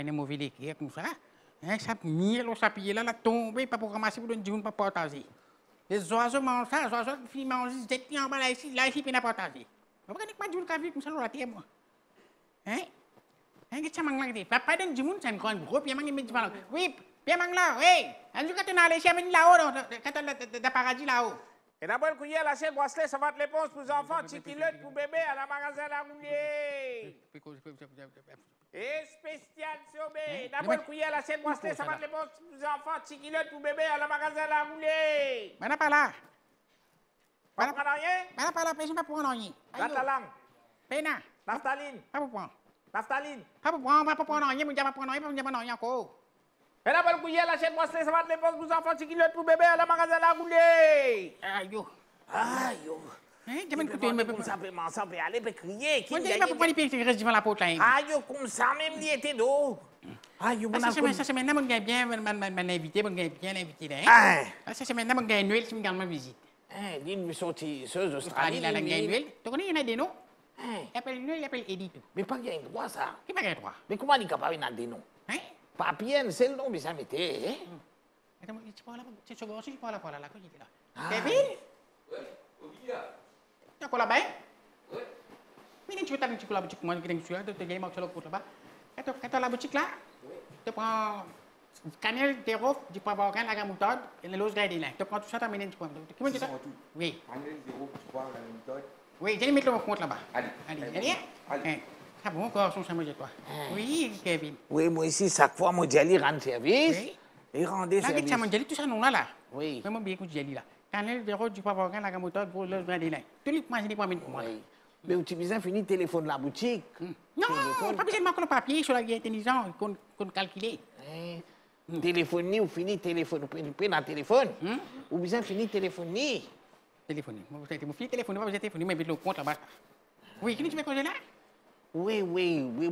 une mauvaise écrire comme ça. Hein, ça pille là, la tombe, pas pour pour donner pas partager. Les oiseaux mangent ça, les oiseaux ils étaient en bas là ici, là ici, puis partagé. Vous a vu comme ça, la terre, moi. Hein? Hein, qu'est-ce que ça mange? Papa donne du c'est un grand gros, il mange ballon. Oui, il mange là, oui. Un jour, quand on a allé là-haut, quand a paradis là-haut. Et d'abord, le couillère, la chaîne bracelet, ça va être l'éponge pour les enfants, chiquilotte pour bébé à la magasin La Roulée. Et spécial Sobé. D'abord, le couillère, la chaîne bracelet, ça va être l'éponge pour les enfants, chiquilotte pour bébé à la magasin La Roulée. Mana pas là. Pas prendre rien? Mana pas là, mais pas prendre rien. La langue. Pena, Naphtaline. pas pour. Pas pour prendre, pas pour prendre rien, mais je ne vais pas prendre rien, je ne vais pas prendre rien encore. Et d'abord, le couillère, la chaîne bracelet, ça va être l'éponge pour les enfants, pour bébé à la magasin La. Aïe. Aïe. Hein, mais Comme ça, peut m'en ça peut aller, peut crier. Moi, je ne vais pas les devant la porte là. hein. Aïe, yo, comme ça, même il était d'eau. Aïe, yo, mon Ça, c'est maintenant, mon gars bien, mon mon- invité, mon gars bien invité là. hein? Ah, Ça, c'est maintenant, mon gars Noël qui me garde ma visite. hein, ceux Australie, d'Australie, là, la gars Noël. Tu connais, il y en a des noms? Hein, Il appelle Noël, il appelle Eddie. tout. Mais pas droit, ça. Qui m'a droit? Mais comment il capable de des noms? Hein? Papier, c'est le nom, mais ça m'était. Hein? Attends, tu parles là, tu parles là, tu parles là, tu parles là, quand j'étais là. Ah. Kevin? Tu as quoi là-bas Oui. Mais tu la là, tu la des rôles, du poivre la gamme moutarde, et les gradés là. Tu prends tout ça, tu tu prends. Tu. Oui, le compte là-bas. Allez. Allez, Allez. allez. Ah bon, encore, son chameau de toi. Oui, Kevin. Oui, moi ici, chaque fois, moi, j'allais rendre service. Oui. Et rendez Là, service. tu as tout ça, non, là, là. Oui. Vraiment bien que tu dis là. Cannelle, des rôles, du poivre la gamme moutarde, pour les gradés là. Les points, je les prends pour moi. Mais tu besoin fini téléphone de la boutique. Non, pas besoin de marquer le papier sur la guerre intelligent qu'on calcule. Hein? Téléphonie ou fini téléphone. Ou prendre dans le téléphone. Ou besoin fini téléphonie. Téléphone. Moi, vous avez mon fils téléphone, vous avez téléphone, mais le compte là-bas. Oui, qui tu veux causer là? Oui, oui, oui.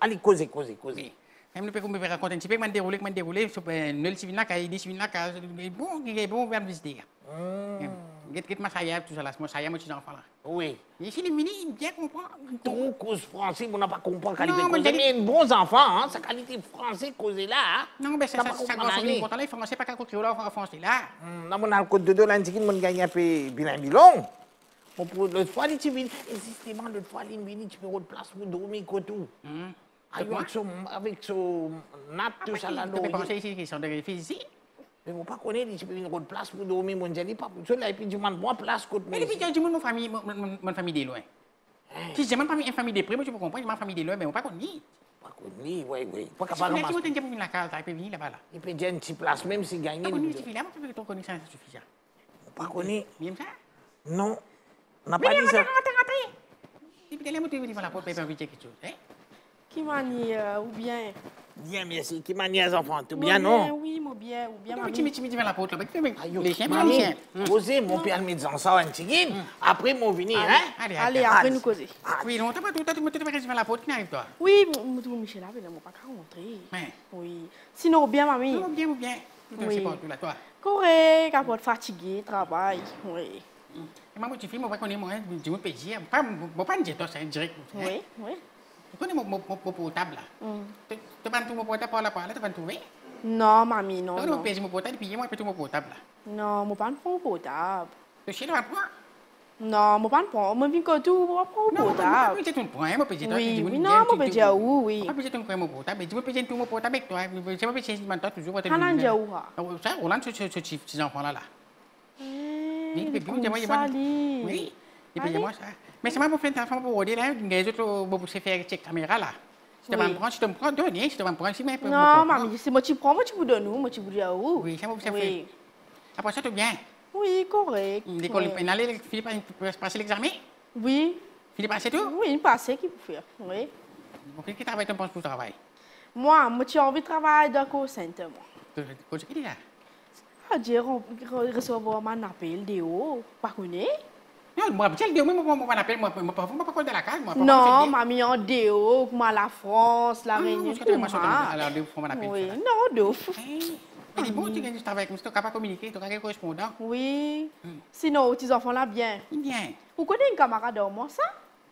Allez, causez, causez, Oui. causez. Même le peu qu'on me raconter un petit peu, comment déroulé, comment déroulé, sur Noël civil là, des civil là, bon, il est bon, on va visiter. Get, get ma saya, tout ça là, moi saya, moi, tu enfants là. Oui. Si les mini, il bien comprend. Trop cause français, on n'a pas compris la qualité Non, mais causer. bons enfants, hein, sa qualité français causé là. Hein. Non, mais ça, Ça ça, là, il français, pas qu'à créole français là. Hmm, Dans mon alcool de là, on mon gagne un peu bilan l'autre fois, il vient, tu peux de place pour dormir, quoi tout. Avec son, avec son ça ici, qui sont de physique. Mais pas connaître, de place pour dormir, mon jali, pas pour cela, et puis tu demandes moi place, côté Mais mon famille, mon- famille de loin. Si j'ai mon famille, une famille de près, moi, je peux comprendre, ma famille de loin, mais on pas. Pas oui, oui. Pas Si capable pour la venir là-bas là. Une petite place, même si gagner. Pas là, moi, peux ça. Pas. Bien ça? Non. On n'a Mais pas dit ça. là, Qui manie euh, ou bien? Bien, merci. Qui manie les enfants? Tout bien, non? Oui, moi bien, ou bien me tu me la porte là, tu me Aïe, les chiens, les mamie, chiens. posez mon père le médecin, ça, un petit guide. Après, mon venir, hein? Allez, après nous causer. Oui, non, t'as pas tout, t'as tout, devant la porte, qui n'arrive toi? Oui, tout Michel avait moi pas qu'à rentrer. Mais, Oui. Sinon bien mamie. non, bien ou bien. Oui. là. Correct, à être fatigué, travail. Oui. Moi, tu fais, moi, je connais, moi, je me dire, pas, moi, pas dire toi, c'est direct. Oui, oui. Tu connais mon, mon, mon, mon portable là. Mm. Tu vas tout mon portable par là, par là, tu vas trouver. Non, mamie, non. Mon Non, pays, mon portable, puis moi, je tout mon portable là. non moi pas prends portable. Tu sais, tu vas prendre. Non, pas ne prends. Moi viens que tout, moi prends Non, moi, portable. je moi, je peux te Oui, oui, non, moi peux dire oui. Moi, je peux prendre mon portable, tu peux tout mon portable avec toi. Je peux toujours. Hanan dia où? Ça, on l'a sur ce petit enfant là Oui, le mais bien, dis-moi, dis-moi. sali. Oui. Et puis, Allez. moi, ça. Mais c'est moi pour faire pour là, les autres, pour se faire check caméra là. Si tu me prendre, si tu me prends, donne, si tu me si mais. Non, moi qui prends, moi tu vous donnes moi tu vous dis où. Oui, ça ça fait. Après ça, tout bien. Oui, correct. L'école Oui. pénale, Philippe a passé l'examen. Oui, Philippe a passé tout. oui, passée qu'il faut faire. Oui. Bon, qui travaille, tu penses pour travail Moi, moi, tu as envie de travailler dans le call center, moi. Là dire, recevoir mon appel de haut, pas connu. Non, moi, je dis, moi, moi, moi, appelle, moi, moi, pas moi, pas de la case, moi. Non, mamie en déo, moi la France, la Ah, Réunion, tout ça. Alors. Oui, non, bon, tu gagnes tu pas tu correspondant. Sinon, tes enfants là bien. Bien. Vous connaissez un camarade de moi, ça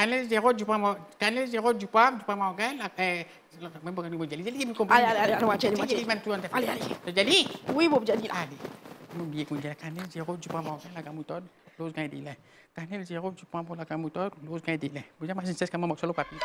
Cannelle zéro, du pain ban- Cannelle zéro, du poivre, du pain bancaire, la. euh, Même pas quand vous dites, j'ai dit, vous Allez, allez, allez, allez, J'ai allez, dit, allez. même tout en fait. Allez, allez. J'ai dit, Oui, Bob, j'ai dit là. allez. N'oubliez qu'on dit la cannelle zéro, du pain bancaire, la grande moutarde, l'ose gain des lins. Cannelle zéro, du pain pour la grande moutarde, l'ose gain des lins. Vous imaginez, c'est ce que maman sur le papier.